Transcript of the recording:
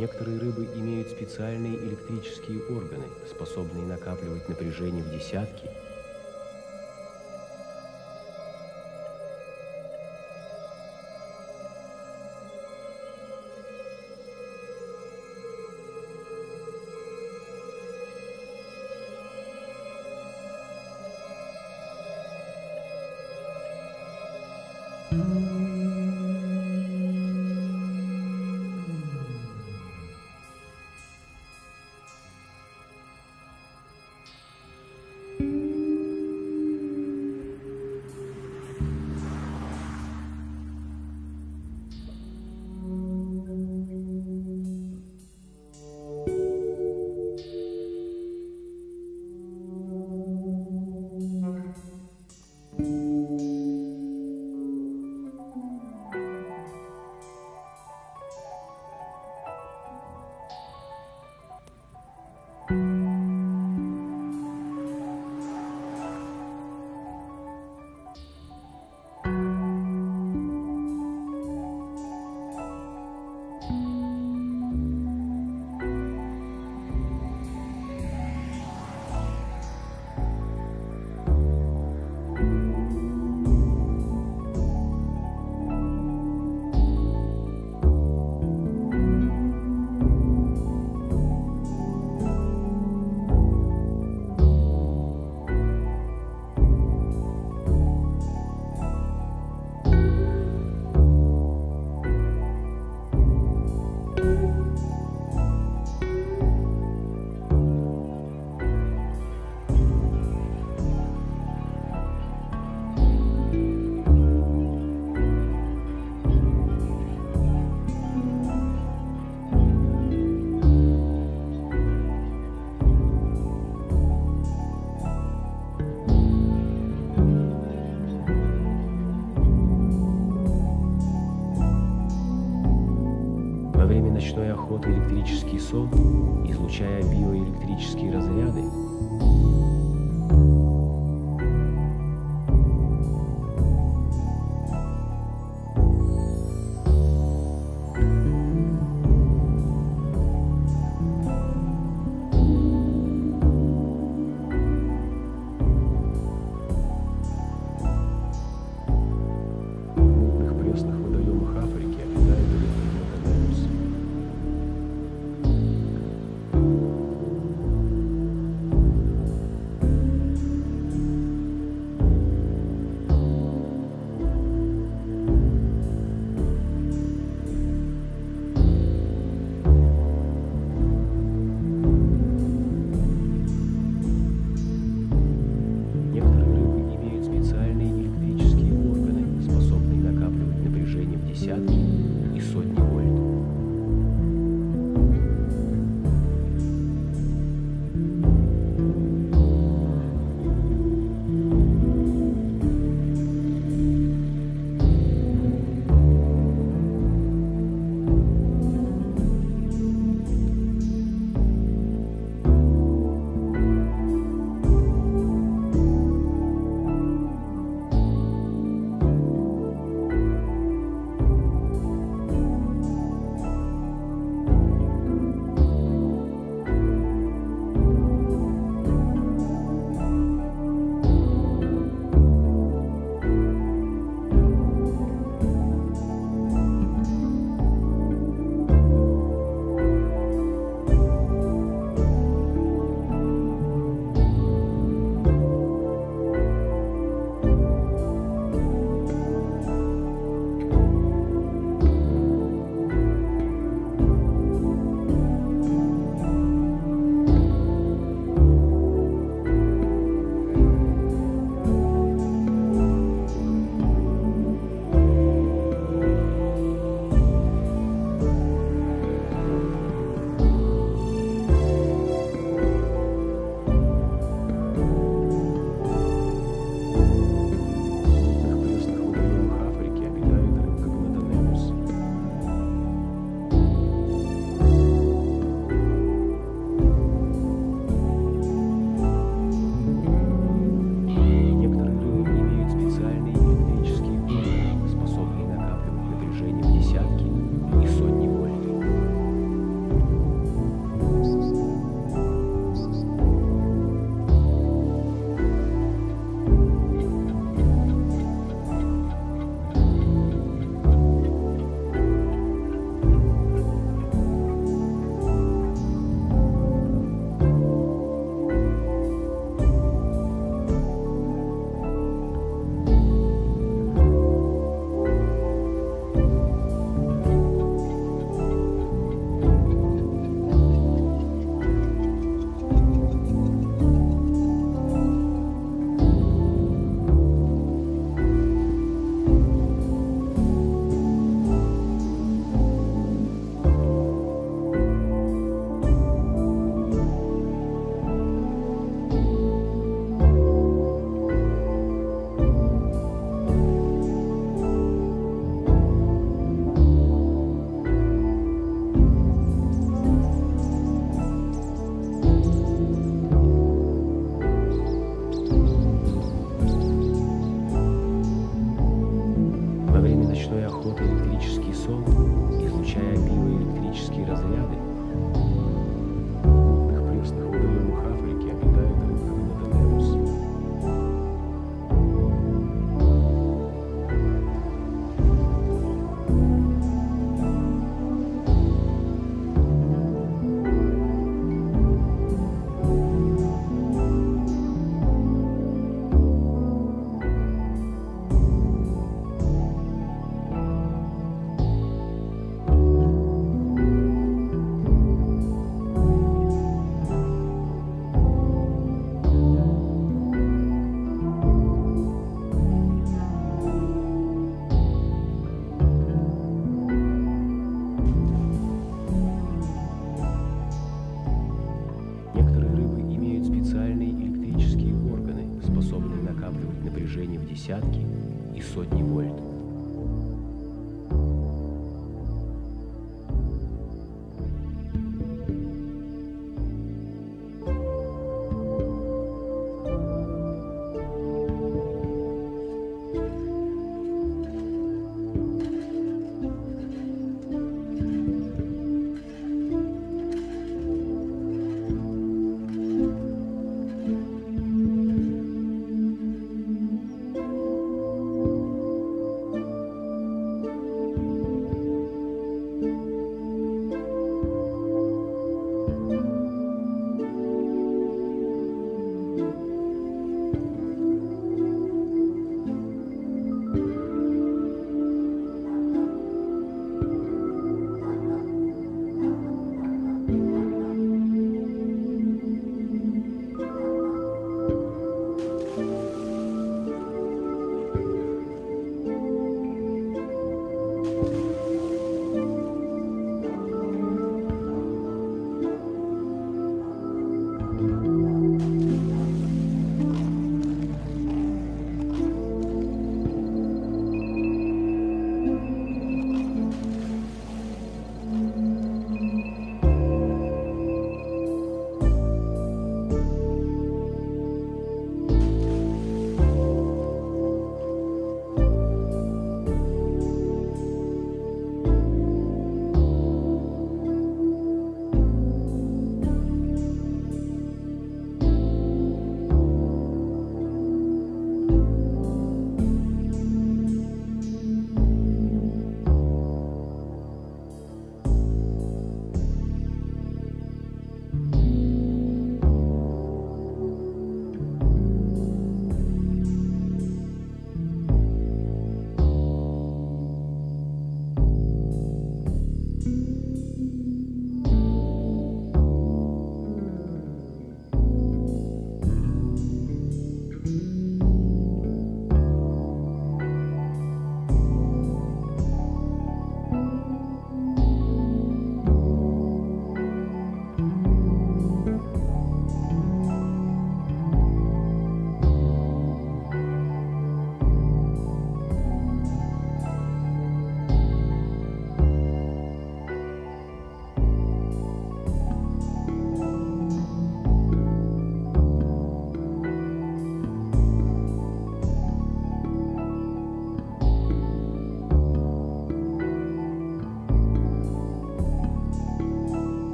Некоторые рыбы имеют специальные электрические органы, способные накапливать напряжение в десятки электрический сон, излучая биоэлектрические разряды,